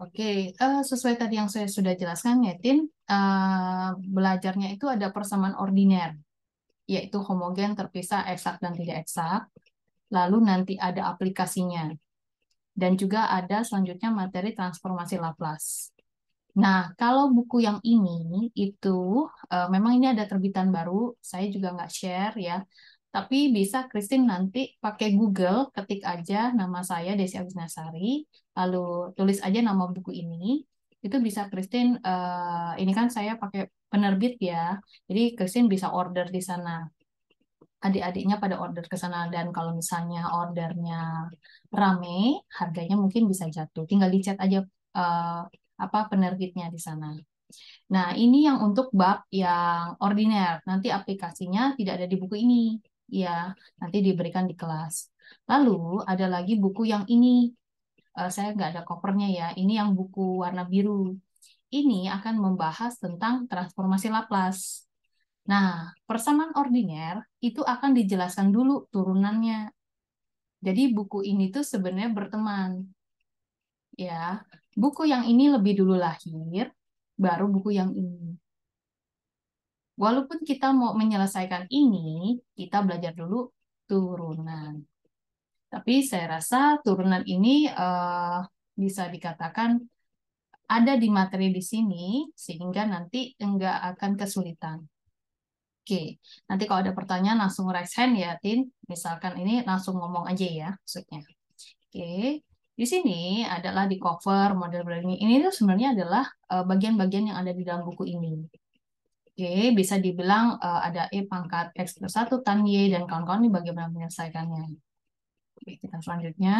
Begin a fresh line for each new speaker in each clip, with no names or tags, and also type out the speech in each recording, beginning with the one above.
Oke, uh, sesuai tadi yang saya sudah jelaskan ya, Tin, uh, belajarnya itu ada persamaan ordiner, yaitu homogen, terpisah, eksak, dan tidak eksak. Lalu nanti ada aplikasinya. Dan juga ada selanjutnya materi transformasi Laplace. Nah, kalau buku yang ini itu uh, memang ini ada terbitan baru, saya juga nggak share ya. Tapi bisa Christine nanti pakai Google, ketik aja nama saya Desi Abisnasari, lalu tulis aja nama buku ini. Itu bisa Christine, uh, ini kan saya pakai penerbit ya, jadi Christine bisa order di sana. Adik-adiknya pada order ke sana dan kalau misalnya ordernya rame, harganya mungkin bisa jatuh. Tinggal dicat aja uh, apa penerbitnya di sana. Nah, ini yang untuk bab yang ordiner. Nanti aplikasinya tidak ada di buku ini ya nanti diberikan di kelas. Lalu ada lagi buku yang ini, uh, saya nggak ada covernya ya, ini yang buku warna biru. Ini akan membahas tentang transformasi Laplace. Nah, persamaan ordiner itu akan dijelaskan dulu turunannya. Jadi buku ini tuh sebenarnya berteman. Ya, buku yang ini lebih dulu lahir, baru buku yang ini. Walaupun kita mau menyelesaikan ini, kita belajar dulu turunan. Tapi saya rasa turunan ini uh, bisa dikatakan ada di materi di sini, sehingga nanti enggak akan kesulitan. Oke, nanti kalau ada pertanyaan langsung raise hand ya, Tin. Misalkan ini langsung ngomong aja ya, maksudnya. Oke, di sini adalah di cover model ini. Ini tuh sebenarnya adalah eh, bagian-bagian yang ada di dalam buku ini. Oke, bisa dibilang uh, ada E pangkat X plus 1 tan Y dan kawan-kawan ini bagaimana menyelesaikannya. Oke, kita selanjutnya.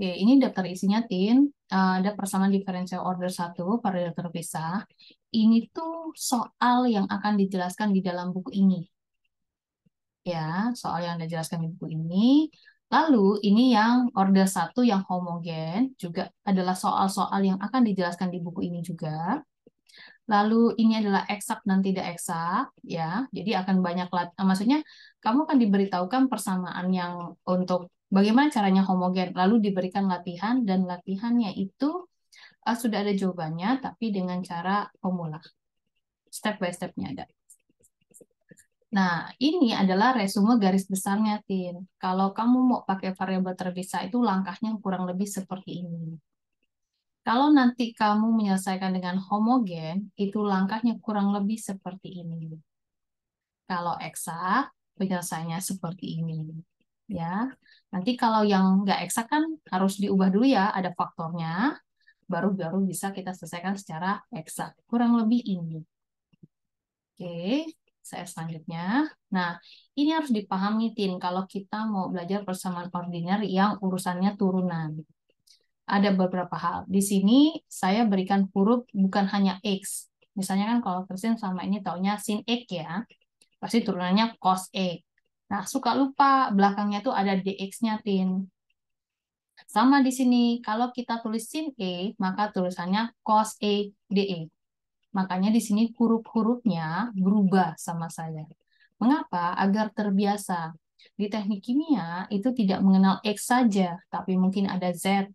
Oke, ini daftar isinya, Tin. Uh, ada persamaan diferensial order 1, variabel terpisah. Ini tuh soal yang akan dijelaskan di dalam buku ini. Ya, soal yang dijelaskan di buku ini. Lalu, ini yang order 1 yang homogen, juga adalah soal-soal yang akan dijelaskan di buku ini juga. Lalu ini adalah eksak dan tidak eksak, ya. Jadi akan banyak, maksudnya kamu akan diberitahukan persamaan yang untuk Bagaimana caranya homogen? Lalu diberikan latihan dan latihannya itu uh, sudah ada jawabannya, tapi dengan cara pemula. Step by stepnya ada. Nah, ini adalah resume garis besarnya, Tin. Kalau kamu mau pakai variabel terpisah, itu langkahnya kurang lebih seperti ini. Kalau nanti kamu menyelesaikan dengan homogen, itu langkahnya kurang lebih seperti ini. Kalau eksak, penyelesaiannya seperti ini. Ya, Nanti kalau yang nggak eksak kan harus diubah dulu ya, ada faktornya, baru baru bisa kita selesaikan secara eksak. Kurang lebih ini. Oke, saya selanjutnya. Nah, ini harus dipahami, Tin, kalau kita mau belajar persamaan ordiner yang urusannya turunan. Ada beberapa hal. Di sini saya berikan huruf bukan hanya X. Misalnya kan kalau Kristen sama ini taunya sin X ya, pasti turunannya cos X. Nah, suka lupa belakangnya tuh ada dx-nya, Tin. Sama di sini, kalau kita tulis sin E, maka tulisannya cos E dE. Makanya di sini huruf-hurufnya berubah sama saya. Mengapa? Agar terbiasa. Di teknik kimia itu tidak mengenal X saja, tapi mungkin ada Z,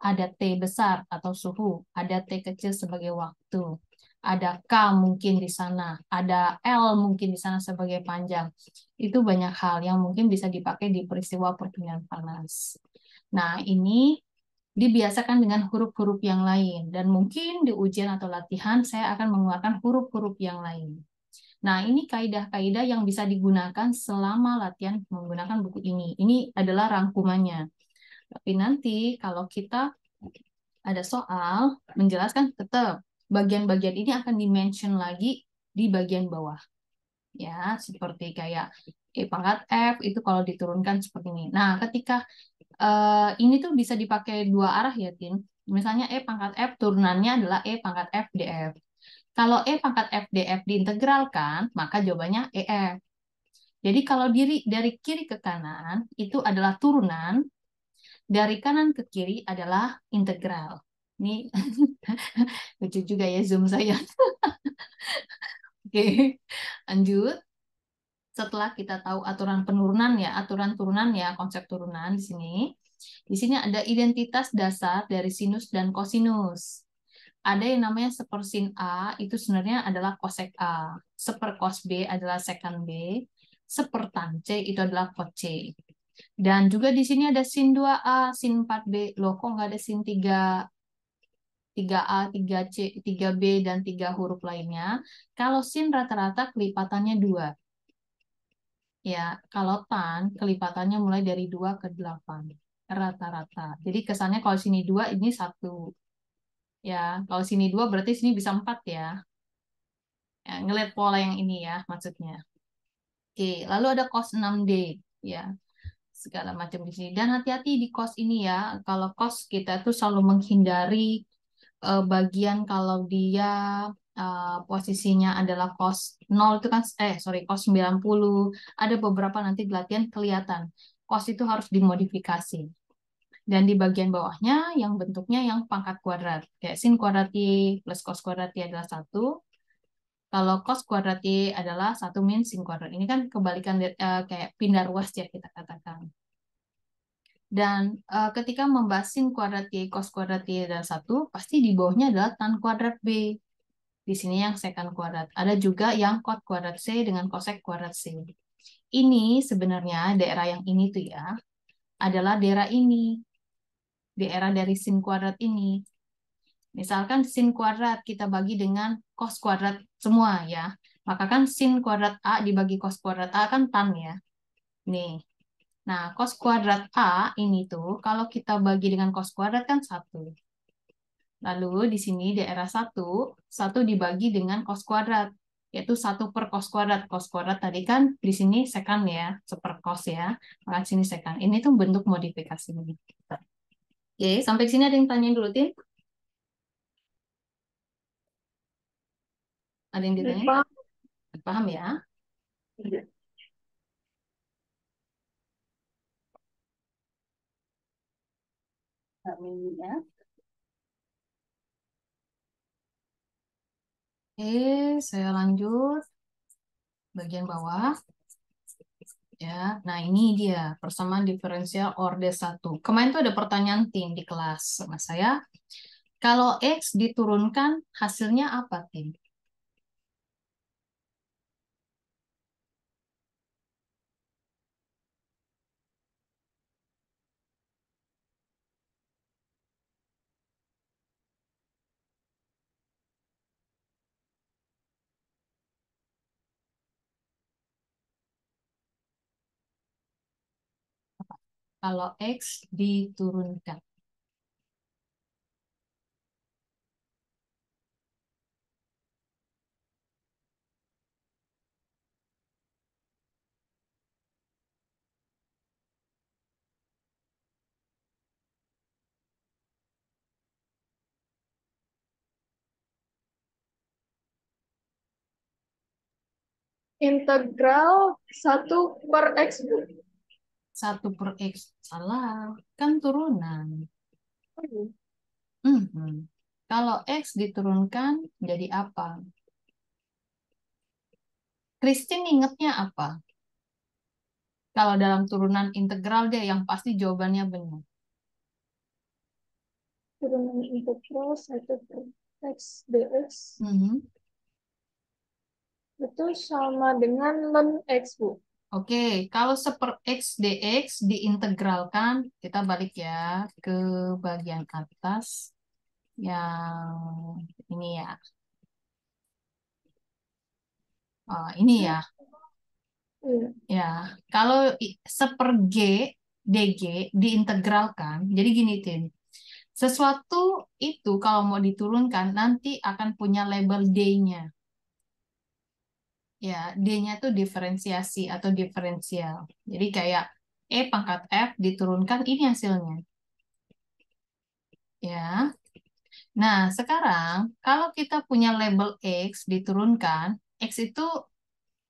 ada T besar atau suhu, ada T kecil sebagai waktu, ada K mungkin di sana, ada L mungkin di sana sebagai panjang. Itu banyak hal yang mungkin bisa dipakai di peristiwa perpindahan panas. Nah, ini dibiasakan dengan huruf-huruf yang lain dan mungkin di ujian atau latihan saya akan mengeluarkan huruf-huruf yang lain. Nah, ini kaidah-kaidah yang bisa digunakan selama latihan menggunakan buku ini. Ini adalah rangkumannya. Tapi nanti kalau kita ada soal menjelaskan tetap bagian-bagian ini akan dimention lagi di bagian bawah. Ya, seperti kayak E pangkat F itu kalau diturunkan seperti ini. Nah, ketika uh, ini tuh bisa dipakai dua arah ya, Tin. Misalnya E pangkat F turunannya adalah E pangkat F DF. Kalau E pangkat F DF diintegralkan, maka jawabannya EF. Jadi kalau diri dari kiri ke kanan itu adalah turunan, dari kanan ke kiri adalah integral. Ini lucu juga ya Zoom saya. Oke, lanjut. Setelah kita tahu aturan penurunan ya, aturan turunan ya, konsep turunan di sini. Di sini ada identitas dasar dari sinus dan kosinus. Ada yang namanya sepersin A, itu sebenarnya adalah kosek A. Seperkos B adalah sekan B. Sepertan C itu adalah kot C. Dan juga di sini ada sin 2A, sin 4B. Loh, kok nggak ada sin 3 3A, 3C, 3B, dan 3 huruf lainnya. Kalau sin rata-rata kelipatannya 2. Ya, kalau tan kelipatannya mulai dari 2 ke 8. Rata-rata. Jadi kesannya kalau sini 2, ini 1. Ya, kalau sini 2 berarti sini bisa 4 ya. ya ngeliat pola yang ini ya maksudnya. Oke, lalu ada cos 6D. Ya, segala macam di sini. Dan hati-hati di cos ini ya. Kalau cos kita tuh selalu menghindari uh, bagian kalau dia uh, posisinya adalah cos 0 itu kan eh sorry cos 90 ada beberapa nanti di latihan kelihatan. Cos itu harus dimodifikasi. Dan di bagian bawahnya yang bentuknya yang pangkat kuadrat. Kayak sin kuadrat y plus cos kuadrat y adalah satu. Kalau cos kuadrat y adalah satu min sin kuadrat. Ini kan kebalikan uh, kayak pindah ruas ya kita katakan dan uh, ketika membahas sin kuadrat Y, cos kuadrat Y adalah satu, pasti di bawahnya adalah tan kuadrat B. Di sini yang secant kuadrat. Ada juga yang cot kuadrat C dengan cosec kuadrat C. Ini sebenarnya daerah yang ini tuh ya, adalah daerah ini. Daerah dari sin kuadrat ini. Misalkan sin kuadrat kita bagi dengan cos kuadrat semua ya. Maka kan sin kuadrat A dibagi cos kuadrat A kan tan ya. Nih, Nah, cos kuadrat A ini tuh, kalau kita bagi dengan cos kuadrat kan 1. Lalu di sini daerah 1, 1 dibagi dengan cos kuadrat, yaitu 1 per cos kuadrat. Cos kuadrat tadi kan di sini sekan ya, seper cos ya, maka sini sekan. Ini tuh bentuk modifikasi ini. Oke, sampai sini ada yang tanya dulu, Tim? Ada yang ditanya? Paham, Paham ya? Iya. Ya. Oke, saya lanjut bagian bawah. Ya, nah ini dia persamaan diferensial orde 1. Kemarin tuh ada pertanyaan tim di kelas sama saya. Kalau X diturunkan, hasilnya apa, tim? Kalau X diturunkan.
integral 1 per X, Bu.
1 per X. Salah, kan turunan. Mm -hmm. Kalau X diturunkan jadi apa? Christine ingetnya apa? Kalau dalam turunan integral dia yang pasti jawabannya benar.
Turunan integral 1 per X dx. Mm -hmm. Itu sama dengan ln X, Bu.
Oke, kalau seper X dx diintegralkan, kita balik ya ke bagian atas yang ini ya. Oh, ini ya. Iya. Ya, kalau seper G dg diintegralkan, jadi gini Tim. Sesuatu itu kalau mau diturunkan nanti akan punya label D-nya. Ya, D-nya itu diferensiasi atau diferensial. Jadi kayak E pangkat F diturunkan, ini hasilnya. Ya. Nah, sekarang kalau kita punya label X diturunkan, X itu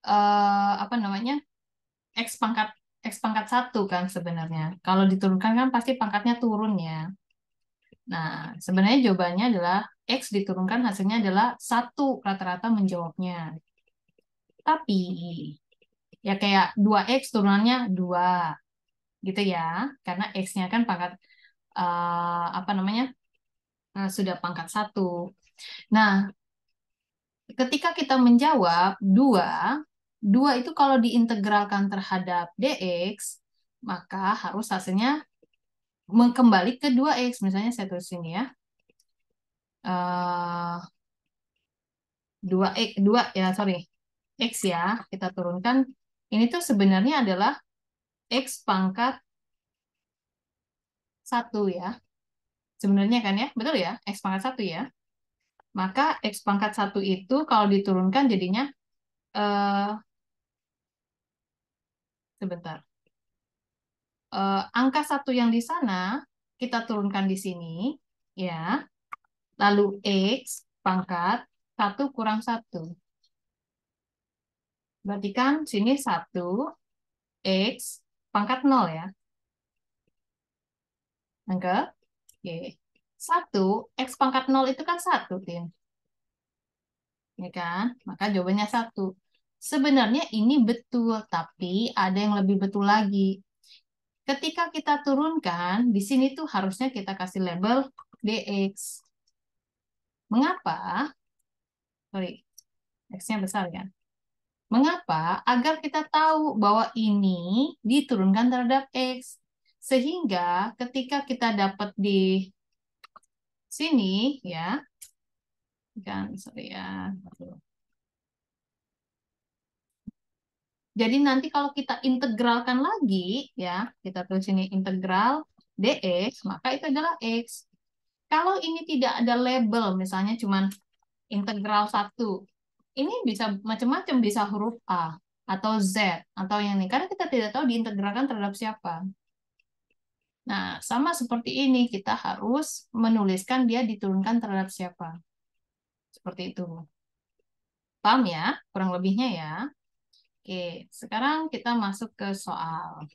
eh, apa namanya? X pangkat X pangkat satu kan sebenarnya. Kalau diturunkan kan pasti pangkatnya turun ya. Nah, sebenarnya jawabannya adalah X diturunkan hasilnya adalah satu rata-rata menjawabnya. Tapi, ya kayak 2X turunannya 2. Gitu ya. Karena X-nya kan pangkat, uh, apa namanya, uh, sudah pangkat satu. Nah, ketika kita menjawab 2, 2 itu kalau diintegralkan terhadap dx, maka harus hasilnya kembali ke 2x. Misalnya saya tulis ini ya. Uh, 2x, 2 ya, sorry. X ya, kita turunkan. Ini tuh sebenarnya adalah X pangkat 1 ya. Sebenarnya kan ya, betul ya? X pangkat 1 ya. Maka X pangkat 1 itu kalau diturunkan jadinya uh, sebentar. Uh, angka satu yang di sana kita turunkan di sini, ya. Lalu X pangkat 1 kurang 1. Berarti kan sini 1, X pangkat 0 ya. Angka? Oke. 1, X pangkat 0 itu kan 1, Tin. Ya kan? Maka jawabannya 1. Sebenarnya ini betul, tapi ada yang lebih betul lagi. Ketika kita turunkan, di sini tuh harusnya kita kasih label dx. Mengapa? Sorry, x-nya besar kan? Mengapa? Agar kita tahu bahwa ini diturunkan terhadap x. Sehingga ketika kita dapat di sini, ya, kan, sorry ya, Jadi nanti kalau kita integralkan lagi, ya, kita tulis ini integral dx, maka itu adalah x. Kalau ini tidak ada label, misalnya cuma integral 1, ini bisa macam-macam, bisa huruf A, atau Z, atau yang ini. Karena kita tidak tahu diintegralkan terhadap siapa. Nah, sama seperti ini, kita harus menuliskan dia diturunkan terhadap siapa. Seperti itu. Paham ya? Kurang lebihnya ya. Oke, sekarang kita masuk ke soal.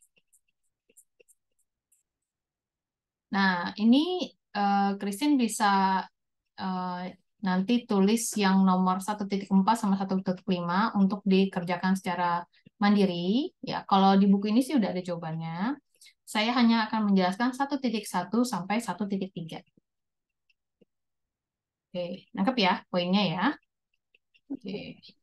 Nah, ini uh, Christine bisa uh, nanti tulis yang nomor 1.4 sama 1.5 untuk dikerjakan secara mandiri. Ya, kalau di buku ini sih udah ada jawabannya. Saya hanya akan menjelaskan 1.1 sampai 1.3. Oke, nangkep ya poinnya ya. Oke.